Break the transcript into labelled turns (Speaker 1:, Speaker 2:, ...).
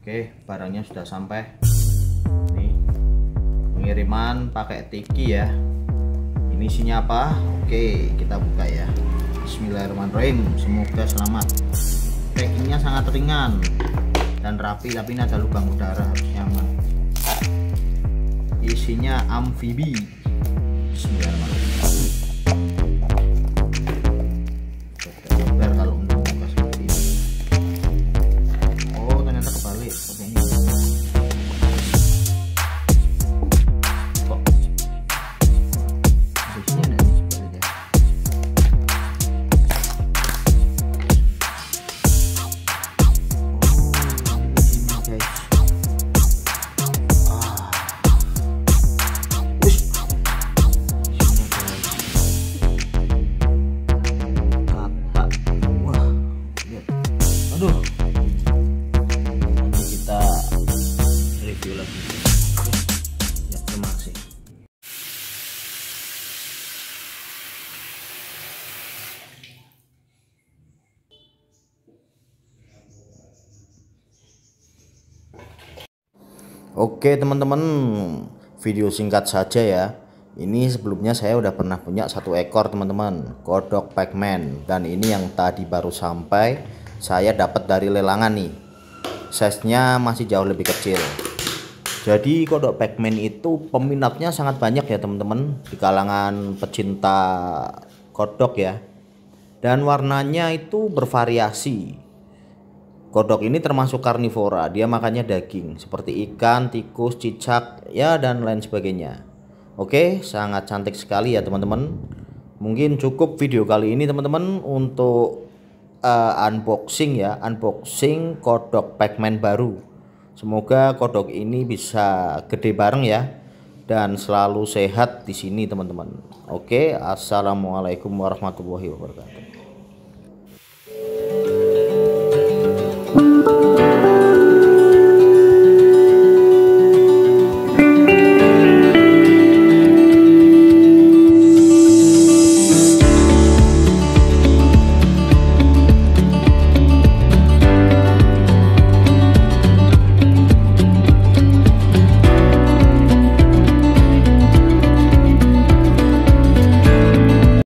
Speaker 1: Oke, barangnya sudah sampai. Nih, pengiriman pakai tiki ya. Ini isinya apa? Oke, kita buka ya. Bismillahirrahmanirrahim. Semoga selamat. Packingnya sangat ringan dan rapi, tapi ini ada lubang udara harus nyaman. Isinya amfibi. Bismillahirrahmanirrahim. Oke teman-teman. Video singkat saja ya. Ini sebelumnya saya udah pernah punya satu ekor teman-teman. Kodok pacman. Dan ini yang tadi baru sampai saya dapat dari lelangan nih. Size nya masih jauh lebih kecil. Jadi kodok pacman itu peminatnya sangat banyak ya teman-teman. Di kalangan pecinta kodok ya. Dan warnanya itu bervariasi Kodok ini termasuk karnivora, dia makannya daging seperti ikan, tikus, cicak, ya dan lain sebagainya. Oke, sangat cantik sekali ya teman-teman. Mungkin cukup video kali ini teman-teman untuk uh, unboxing ya, unboxing kodok Pacman baru. Semoga kodok ini bisa gede bareng ya dan selalu sehat di sini teman-teman. Oke, assalamualaikum warahmatullahi wabarakatuh.